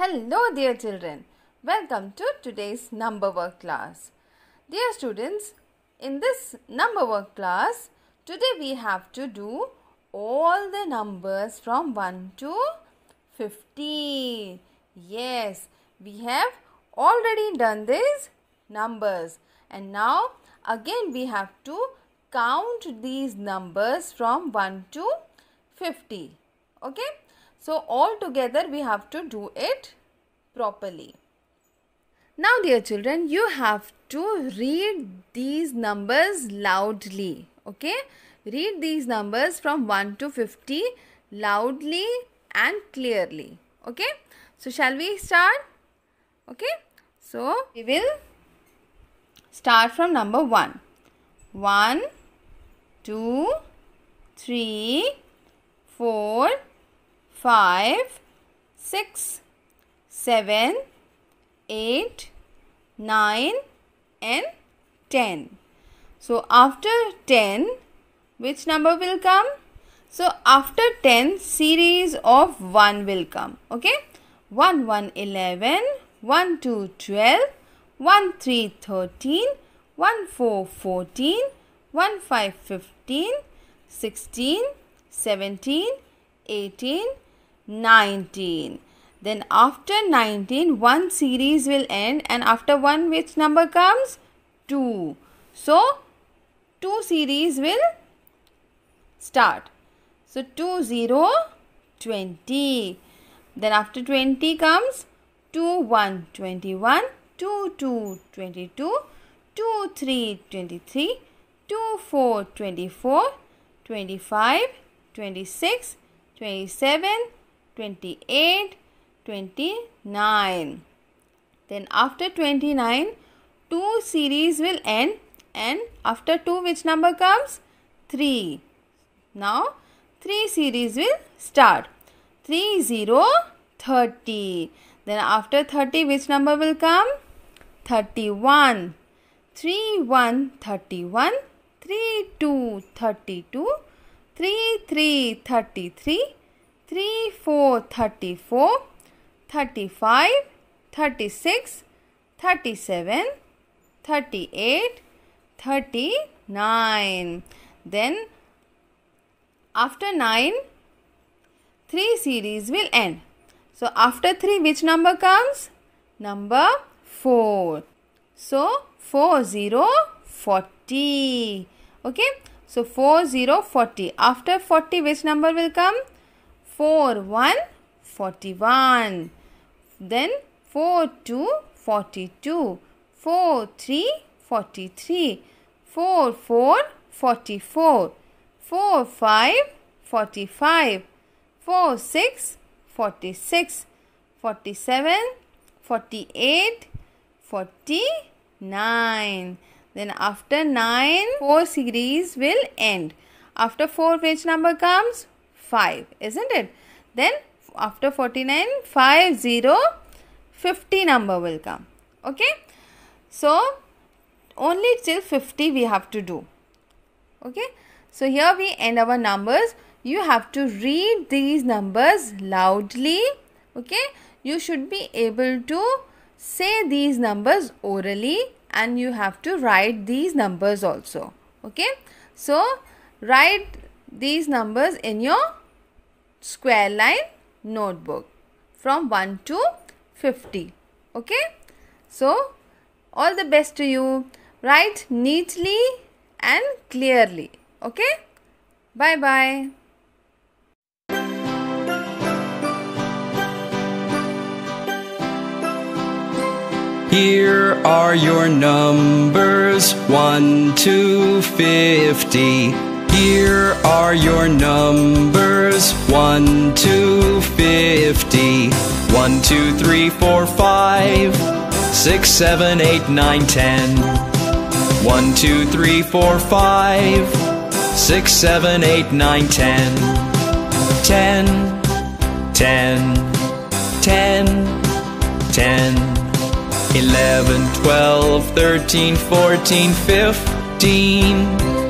Hello, dear children. Welcome to today's number work class. Dear students, in this number work class, today we have to do all the numbers from 1 to 50. Yes, we have already done these numbers and now again we have to count these numbers from 1 to 50. Okay. So all together we have to do it properly. Now dear children, you have to read these numbers loudly. Okay. Read these numbers from 1 to 50 loudly and clearly. Okay. So shall we start? Okay. So we will start from number 1. 1, 2, 3, 4, five, six, seven, eight, nine, and 10. So after 10, which number will come? So after 10, series of 1 will come. Okay. 1, 1, 11, 1, 2, 12, 1, 3, 13, 1, 4, 14, 1, 5, 15, 16, 17, 18, 19 then after 19 one series will end and after one which number comes? 2 so two series will start. So 2 0 20 then after 20 comes 2 1 21 2 2 22 2 3 23 2 4 24 25 26 27 28, 29. Then after 29, 2 series will end and after 2 which number comes? 3. Now 3 series will start. 3, 0, 30. Then after 30 which number will come? 31. 3, 1, 31. 3, 2, 32. 3, 3, 33. 3, 4, 34, 35, 36, 37, 38, 39. Then after 9, 3 series will end. So after 3 which number comes? Number 4. So 4 0 40. Okay. So 4 0 40. After 40 which number will come? 4 1 41 then 4 2 42 4 3 43 4 4 44 4 5 45 4 6 46 47 48 49 then after 9 4 series will end. After 4 which number comes 5 isn't it? Then after 49 5 0 50 number will come. Okay? So only till 50 we have to do. Okay? So here we end our numbers. You have to read these numbers loudly. Okay? You should be able to say these numbers orally and you have to write these numbers also. Okay? So write these numbers in your square line notebook from 1 to 50 okay? So all the best to you. Write neatly and clearly. Okay? Bye bye. Here are your numbers 1 to 50 here are your numbers 1 to 50. 1, 2, 3, 4, 5, 6, 7, 8, 9, 10. 1, 2, 3, 4, 5, 6, 7, 8, 9, 10. 10, 10, 10, 10. 11, 12, 13, 14, 15.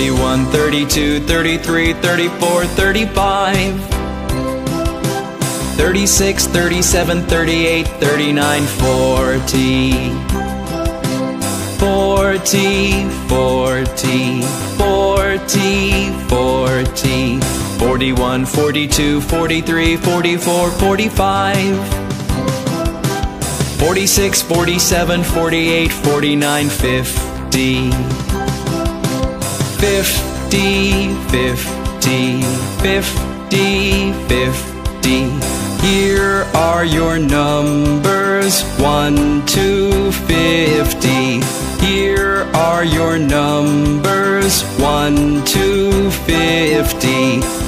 31, 32, 33, 34, 35. 36, 37, 38, 39, 40. 40, 40, 40, 40, 41, 42, 43, 44, 45. 46, 47, 48, 49, 50. 50, 50, 50, 50. Here are your numbers 1 to 50. Here are your numbers 1 to 50.